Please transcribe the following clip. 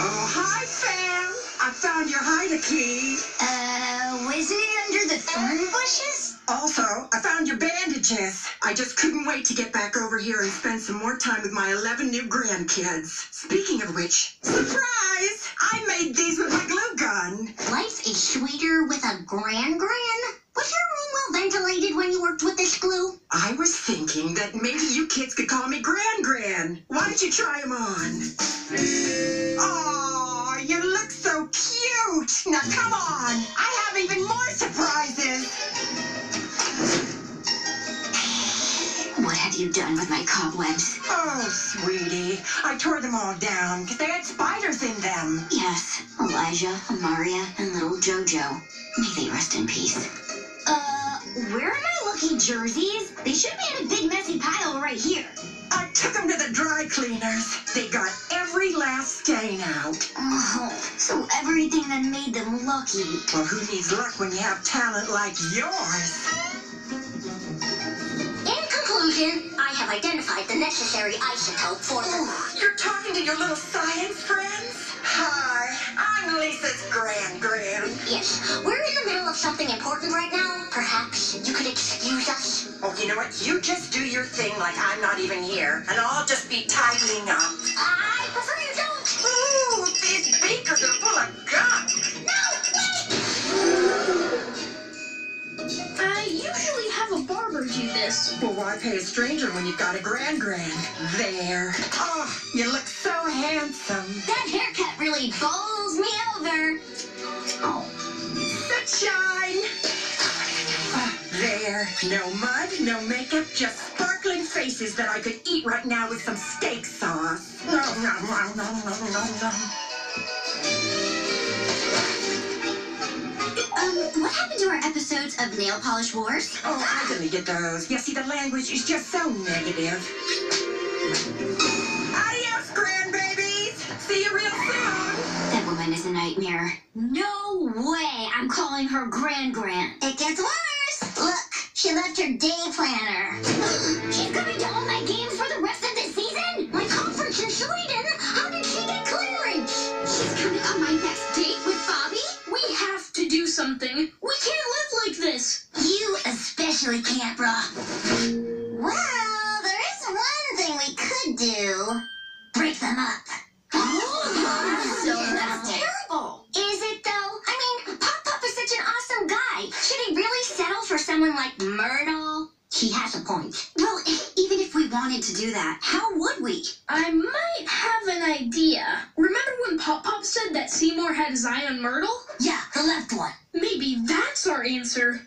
Oh, hi, fam. I found your hide key. Uh, was it under the thorn bushes? Also, I found your bandages. I just couldn't wait to get back over here and spend some more time with my 11 new grandkids. Speaking of which, surprise! I made these with my glue gun. Life is sweeter with a Gran Gran. Was your room well ventilated when you worked with this glue? I was thinking that maybe you kids could call me Gran Gran. Why don't you try them on? Oh, you look so cute. Now come on. I have even more surprises. What have you done with my cobwebs? Oh, sweetie. I tore them all down because they had spiders in them. Yes, Elijah, Amaria, and little Jojo. May they rest in peace. Uh, where are my jerseys? They should be in a big messy pile right here. I took them to the dry cleaners. They got every last stain out. Oh, so everything that made them lucky. Well, who needs luck when you have talent like yours? In conclusion, I have identified the necessary isotope for the. Oh, you're talking to your little science friends? Hi, I'm Lisa's Gran. Yes, we're in the middle of something important right now. Perhaps you could excuse us? Oh, you know what? You just do your thing like I'm not even here, and I'll just be tidying up. I prefer you don't. Ooh, these beakers are full of gum. No, wait! I usually have a barber do this. Well, why pay a stranger when you've got a Gran Gran? There. Oh, you look so handsome. That haircut really bowls me over. Sunshine. Ah, There. No mud, no makeup, just sparkling faces that I could eat right now with some steak sauce. Nom, nom, nom, nom, nom, nom, nom. um, what happened to our episodes of Nail Polish Wars? Oh, I deleted those. Yeah, see, the language is just so negative. Adios, grandbabies. See you real soon. That woman is a nightmare. No way! I'm calling her Grand Gran. It gets worse. Look, she left her day planner. She's coming to all my games for the rest of the season. My conference in Sweden. How did she get clearance? She's coming on my next date with Bobby? We have to do something. We can't live like this. You especially can't, brah. Well, there is one thing we could do. Break them up. Like Myrtle? He has a point. Well, even if we wanted to do that, how would we? I might have an idea. Remember when Pop Pop said that Seymour had Zion Myrtle? Yeah, the left one. Maybe that's our answer.